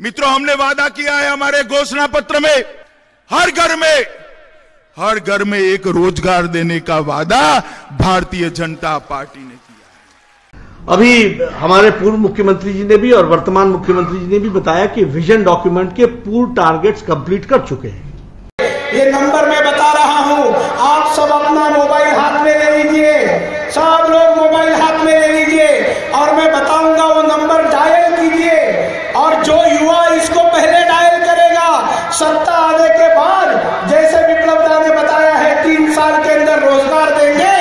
मित्रों हमने वादा किया है हमारे घोषणा पत्र में हर घर में हर घर में एक रोज़गार देने का वादा भारतीय जनता पार्टी ने किया है। अभी हमारे पूर्व मुख्यमंत्री जी ने भी और वर्तमान मुख्यमंत्री जी ने भी बताया कि विजन डॉक्यूमेंट के पूर्व टारगेट्स कंप्लीट कर चुके हैं। ये नंबर मैं सत्ता आने के बाद जैसे विप्लव दा ने बताया है तीन साल के अंदर रोज़गार देंगे।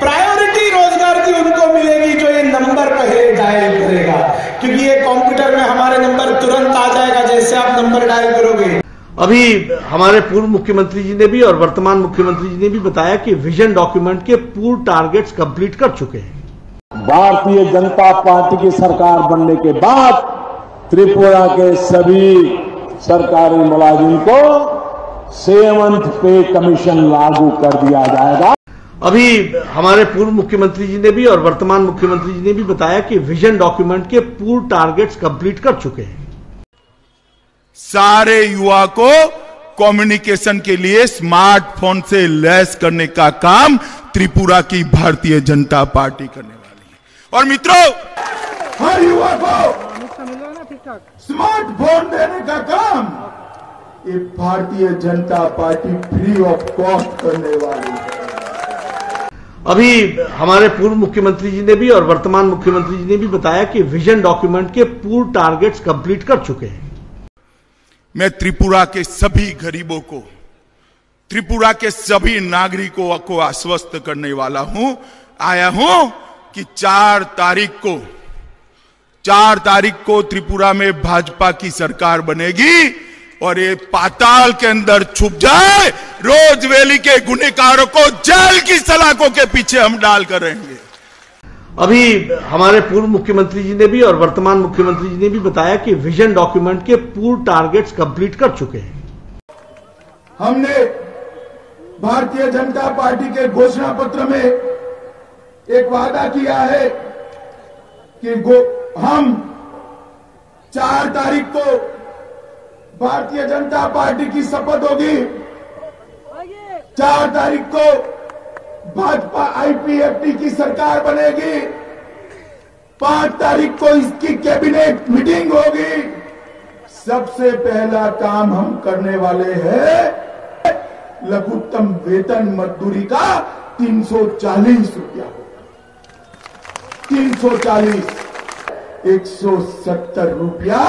प्रायोरिटी रोज़गार की उनको मिलेगी जो ये नंबर पहले डायल करेगा। क्योंकि ये कंप्यूटर में हमारे नंबर तुरंत आ जाएगा जैसे आप नंबर डायल करोगे। अभी हमारे पूर्व मुख्यमंत्री जी ने भी और वर्तमान मुख्यमंत्री जी ने भी बताया कि विजन डॉक्यूमेंट के पूर्व टारगेट्स कंप्लीट कर चुके हैं। भारतीय जनता पार्टी की सरकार बनने के बाद त्रिपुरा के सभी सरकारी मुलाजिम को सेवंथ पे कमीशन लागू कर दिया जाएगा। अभी हमारे पूर्व मुख्यमंत्री जी ने भी और वर्तमान मुख्यमंत्री जी ने भी बताया कि विजन डॉक्यूमेंट के पूर्ण टारगेट्स कंप्लीट कर चुके हैं। सारे युवा को कम्युनिकेशन के लिए स्मार्टफ़ोन से लैस करने का काम त्रिपुरा की भारतीय जनता पार्टी करने वाली है। और मित्रों हर युवा को स्मार्टफ़ोन देने का काम। ये Bharatiya Janata party free of cost करने वाली है। अभी हमारे पूर्व मुख्यमंत्री जी ने भी और वर्तमान मुख्यमंत्री जी ने भी बताया कि विजन डॉक्यूमेंट के पूर्ण टारगेट्स कंप्लीट कर चुके हैं। मैं त्रिपुरा के सभी गरीबों को त्रिपुरा के सभी नागरिकों को आश्वस्त करने वाला हूँ आया हूँ कि चार तारीख को चार तारीख को त्रिपुरा में भाजपा की सरकार बनेगी और ये पाताल के अंदर छुप जाए रोज वैली के गुनेगारों को जेल की सलाखों के पीछे हम डाल कर रहेंगे। अभी हमारे पूर्व मुख्यमंत्री जी ने भी और वर्तमान मुख्यमंत्री जी ने भी बताया कि विजन डॉक्यूमेंट के पूर्व टारगेट्स कंप्लीट कर चुके हैं। हमने भारतीय जनता पार्टी के घोषणा पत्र में एक वादा किया है कि हम चार तारीख को भारतीय जनता पार्टी की शपथ होगी। चार तारीख को भाजपा आईपीएफटी की सरकार बनेगी। पाँच तारीख को इसकी कैबिनेट मीटिंग होगी। सबसे पहला काम हम करने वाले हैं लघुत्तम वेतन मजदूरी का 340 रुपया होगा। 340 170 रुपया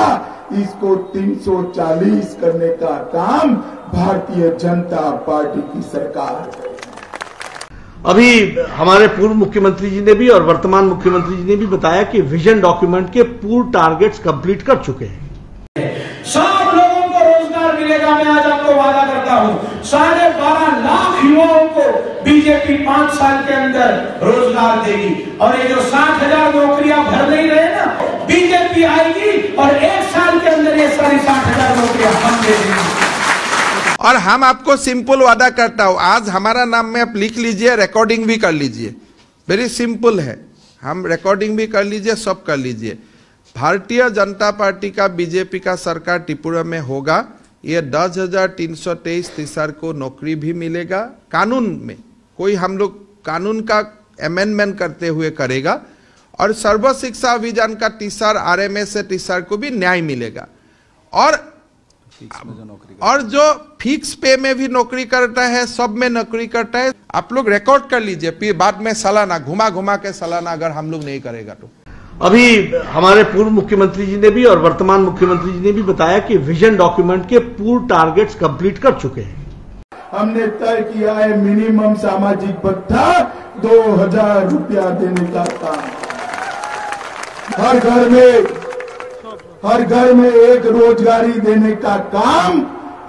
इसको 340 करने का काम भारतीय जनता पार्टी की सरकार अभी हमारे पूर्व मुख्यमंत्री जी ने भी और वर्तमान मुख्यमंत्री जी ने भी बताया कि विजन डॉक्यूमेंट के पूर्ण टारगेट्स कंप्लीट कर चुके हैं। सात लोगों को रोज़गार मिलेगा मैं आज आपको वादा करता हूँ। साढ़े बारह लाख युवाओं को बीजेपी पाँच साल के अंदर रोज़गार देगी। और ये जो साठ हज़ार नौकरियाँ भर नहीं रहे ना, बीजेपी आएगी और एक साल के अंदर ये सारी साठ हज़ार नौकरियाँ हम दे देंगे। और हम आपको सिंपल वादा करता हूँ, आज हमारा नाम में आप लिख लीजिए रिकॉर्डिंग भी कर लीजिए। वेरी सिंपल है। हम रिकॉर्डिंग भी कर लीजिए, सब कर लीजिए। भारतीय जनता पार्टी का, बीजेपी का सरकार त्रिपुरा में होगा। ये दस हज़ार तीन सौ तेईस तीसर को नौकरी भी मिलेगा, कानून में। कोई हम लोग कानून का अमेंडमेंट करते हुए करेगा और सर्व शिक्षा अभियान का टीचर आरएमएस से टीचर को भी न्याय मिलेगा। और और जो फिक्स पे में भी नौकरी करता है सब में नौकरी करता है आप लोग रिकॉर्ड कर लीजिए फिर बाद में सालाना घुमा घुमा के सालाना अगर हम लोग नहीं करेगा तो। अभी हमारे पूर्व मुख्यमंत्री जी ने भी और वर्तमान मुख्यमंत्री जी ने भी बताया कि विजन डॉक्यूमेंट के पूर्व टारगेट्स कंप्लीट कर चुके हैं। हमने तय किया है मिनिमम सामाजिक भत्ता दो हज़ार रुपया देने का काम। हर घर में, हर घर में एक रोजगारी देने का काम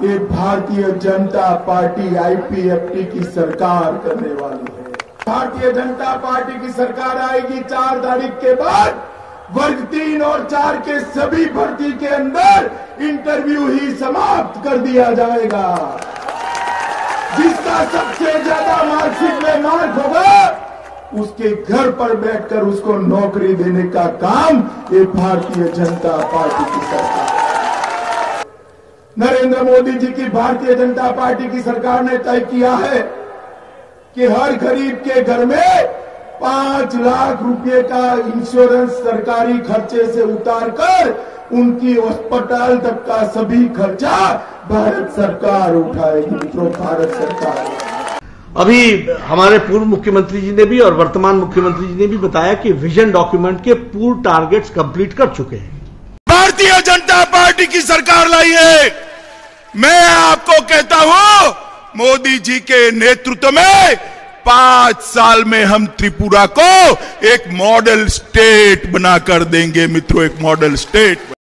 ये भारतीय जनता पार्टी आईपीएफटी की सरकार करने वाली है। भारतीय जनता पार्टी की सरकार आएगी चार तारीख के बाद, वर्ग तीन और चार के सभी भर्ती के अंदर इंटरव्यू ही समाप्त कर दिया जाएगा। जिसका सबसे ज़्यादा मार्कशीट में मार्क होगा, उसके घर पर बैठकर उसको नौकरी देने का काम ये भारतीय जनता पार्टी की सरकार नरेंद्र मोदी जी की भारतीय जनता पार्टी की सरकार ने तय किया है कि हर गरीब के घर में पाँच लाख रुपए का इंश्योरेंस सरकारी खर्चे से उतारकर उनकी अस्पताल तक का सभी खर्चा भारत सरकार उठाएगी मित्रों भारत सरकार। अभी हमारे पूर्व मुख्यमंत्री जी ने भी और वर्तमान मुख्यमंत्री जी ने भी बताया कि विजन डॉक्यूमेंट के पूर्ण टारगेट्स कंप्लीट कर चुके हैं। भारतीय जनता पार्टी की सरकार लाई है। मैं आपको कहता हूँ मोदी जी के नेतृत्व में पाँच साल में हम त्रिपुरा को एक मॉडल स्टेट बनाकर देंगे मित्रों, एक मॉडल स्टेट